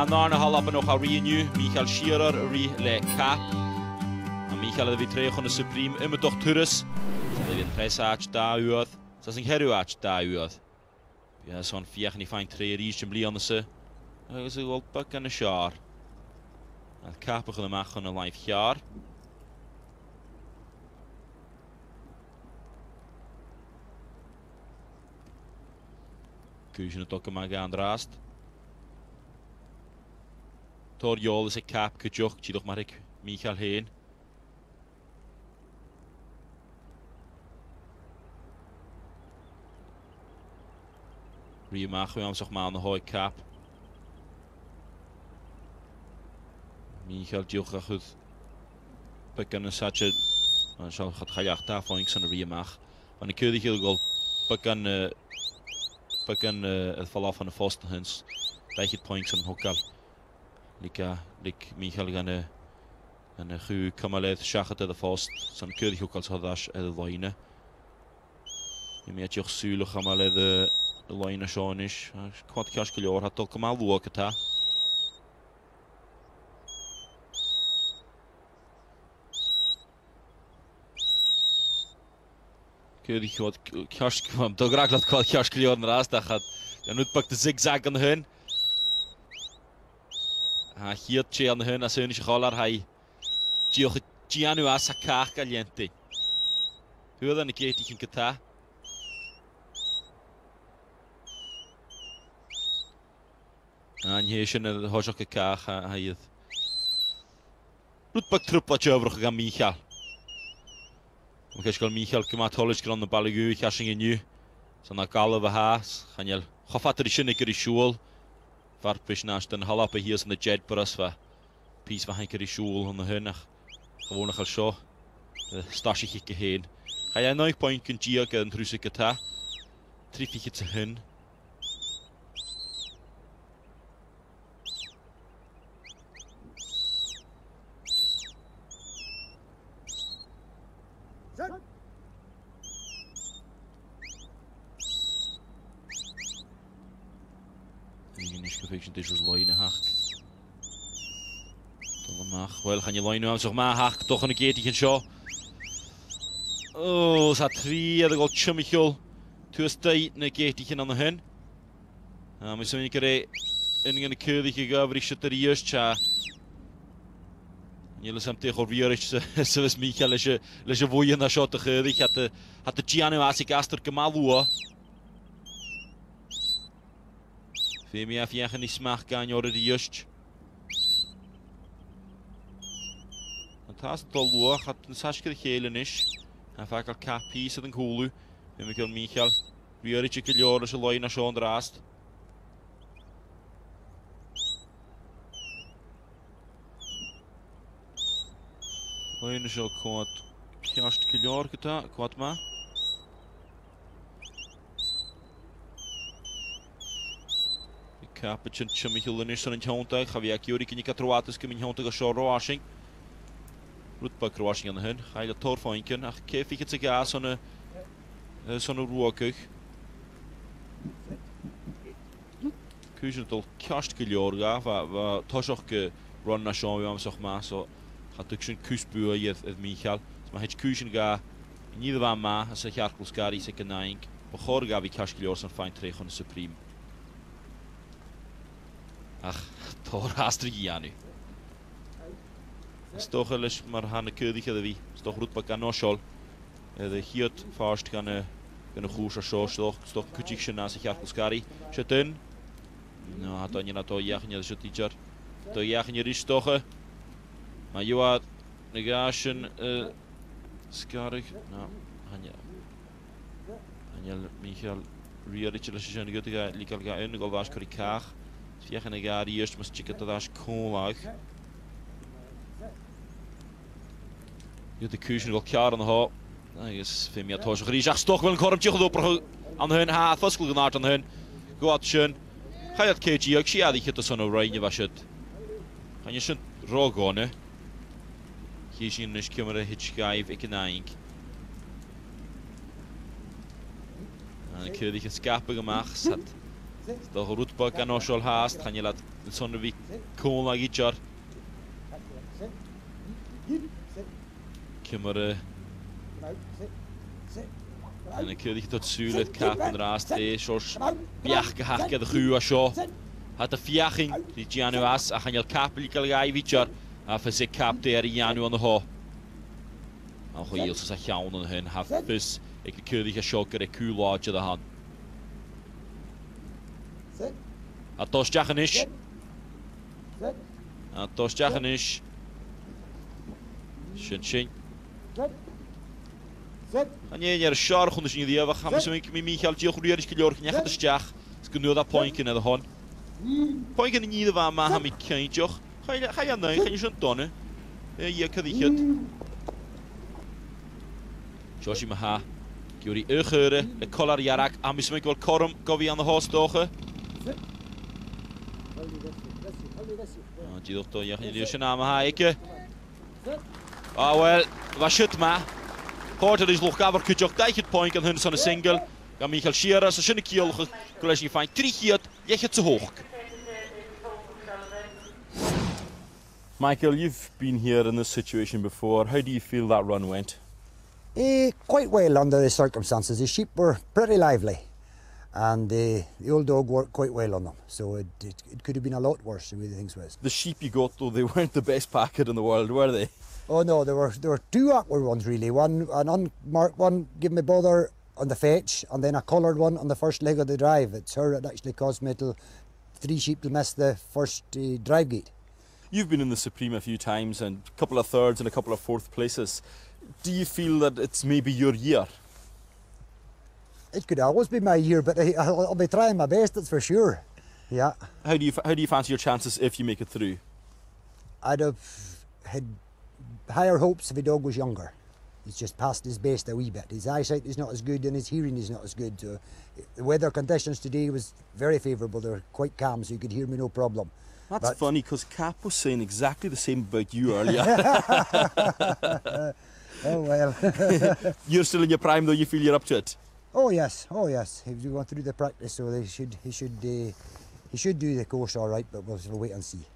En daarna hal we nog een renew, Michael Schierer, Riley Kapp. En Michael de Vitrejo van de Supreme, immer toch Turis. Zijn er weer een prijsaartje daar uit. Zijn er een geruartje daar uit. Ja, zo'n vier niet fijn twee riesje blijven ze. Dan is ze wel pakken en een schaar. En Kapp gaan we maken een live jaar. Kun je het ook maar gaan draaien? Tor yol is y cap cydioch, chidwch Marek Michael Hen. Rhi mach mewn soch ma'n hoi cap. Michael diolch a chwyd. Bygan yn sadje. Mae'n siarad chad chaiach da ffoinks yn y rhi mach. Mae'n y cyddi chi'n gol. Bygan... Bygan y ddfalof yn y ffost yn hyns. Dau hyd points yn hwgal. Lika lik Michael gan yn y chw cymaledd siachat edrych ffost, sa'n cyrdd i'w cael soddas edrych loina. I mi atiwch sŵl o cymaledd y loina Sean is. Cwad cael sgil o'r hatol cymal lwa gyda. Cyrdd i'w cael sgil o'r... Dwi'n gwraglodd cwad cael sgil o'r nras, da chad. Gan wyt bag dy zigzag yn hyn. A hyd tre an hyn a sy'n eisiau chol ar hau. Diolch i Gianu a Sakach galienti. Hwyl yn y gyd i chi'n gyda. A A'n hys yn yr hosioch y cach a haidd. Rwyd bag trwpla tjöfrwch gan Michal. Mae'n gael Michal gymaint holys gyda'n y balygu i chasing i niw. Sa'n na o fy has. Chanyl, choffater i synig yr i siwl y jed den halapa hier in de jet brasva. Pies van hanker die school on de hunnach. Gewoon nog zo. De stasje hikke heen. Ga jij nooit point kunt jiak en trusike ta. Triffietje te hyn. Zet! níos go y hach. leine haach. mach. Wel, chan leinú am máthach dochan na géiti an seo. Ó sa trí a gáil tuimiisiúil tuas dait na chi'n anna hyn. A mu sona go ré in gan na cuúdaí go gabhrí se aríiste. Níle sem te chovíris sus mí leis leis a bhhuion na seo a chuúdaí hat a tíanú as i gastar go máúa. Femi a fiach yn ismach gan o'r yr iwst. Yn tas yn dolwa, chad yn sasgyd y chael yn ish. A ffac o'r capi sydd yn cwlw. Femi cyr Michael. Rwy'r i chi'n o'r ys y loen a Sean Drast. Loen ys o'r cwad. Ciast cilio'r gyda, cwad ma. Cwad ma. Пачын чым хилдыны шырын чаунта, Хавиак Юрик и Никатруватыс кем чаунта гашо Роашинг. Рутбак Роашинг на хын, хайла Торфойнкен, ах кеф ikit sig ga sone sone Kujun tol kast gilorga va va toshok ke ron na shon vi amsoch ma so hatukshun kusbua yeth ev Michael. Ma hech kujun ga Nidwa ma, as a Jarkul Skari, Sekenaink, Bechorga vi kast gilor fine fein trechon supreme ach tór astra gíanu. Stocha leis mar hanna cyddiich iddo fi, stoch rwtba gan osiol, iddo eh, hiod ffarst gan y eh, gan y chwrs a sio, stoch, stoch cwtig sy'n nas i chiarpwl sgari. Sio dyn, no, a do'n yna do iach ni sio dijar, do iach ni rys stocha. Eh. Mae yw a negasian uh, sgari, no, hanya. Hanya Michael Rhea Richard leis i sian i gydau gael gael yn y golfas cwri cach. Fiach yn y gair i ysd, mae'n chica dod as cwmlaug. Yw'r cwysyn fel ciar yn y ho. Agus fim i atos o'ch rhys. Ach stoch fel yn corym tiwch o ddwbrach an hyn hath. Os glwg yn art an hyn. Gwad sy'n. Chaiad KG ag si addi chyt o son o rhaid i fasyd. Chaiad sy'n rog o'n y. Chi sy'n nes cymryd y hitchgaif i gynaing. Yn cyrdd i'ch ysgapag ymach. Sad. Do hrwtba gan osiol haast, chanilad yn sonr fi cwn ag idio'r. Cymar y... Yn y cyrdd i chi dod sŵl cap yn rast e, siwrs biach gyhach gyda chw a sio. Had y fiach yn i Gianu as, a chan chanil cap yn i gael gai fidjar, a ffysig cap de ar i Gianu yn y ho. Mae'n chwyl sy'n llawn yn hyn, hafys, ac y cyrdd i chi sio gyda cw lodge yda hon. A dos yn ish. A dos yn ish. Sian sian. A nie, nie'r siar chwn ysyn i ddia, fach am ysyn mi Michael Gio chwrwyr ysgil o'r cynnyach at ysdiach, sgynnwyr dda poen cyn edrych hon. Mm. Poen cyn i ni ddefa ma am i cyn diolch. Chai anna, i, chai nisyn donu. Eh? Ie, cyddichyd. Mm. Joshi Maha. Gywyr i ychyre, y colar iarag, a mi sy'n gweld corwm gofi an y hos dochau. Eh? Oh well, ma. is loch and Hunson a single. Michael so kiel collision fine. jechet zu hoch. Michael, you've been here in this situation before. How do you feel that run went? Eh, quite well under the circumstances. The sheep were pretty lively and the, uh, the old dog worked quite well on them. So it, it, it could have been a lot worse the way the things was. The sheep you got though, they weren't the best packet in the world, were they? Oh no, there were there were two awkward ones really. One an unmarked one give me bother on the fetch, and then a collared one on the first leg of the drive. It's her that actually caused me to three sheep to miss the first uh, drive gate. You've been in the Supreme a few times and a couple of thirds and a couple of fourth places. Do you feel that it's maybe your year? it could always be my year, but I'll be trying my best. That's for sure. Yeah. How do you how do you fancy your chances if you make it through? I'd have had higher hopes if the dog was younger. He's just past his best a wee bit. His eyesight is not as good and his hearing is not as good. So eh, the weather conditions today was very favourable. They They're quite calm, so you could hear me no problem. That's but... funny because Cap was saying exactly the same about you earlier. oh well. you're still in your prime though. You feel you're up to it. Oh yes, oh yes. He was going through the practice, so they should he should uh, he should do the course all right. But we'll, we'll wait and see.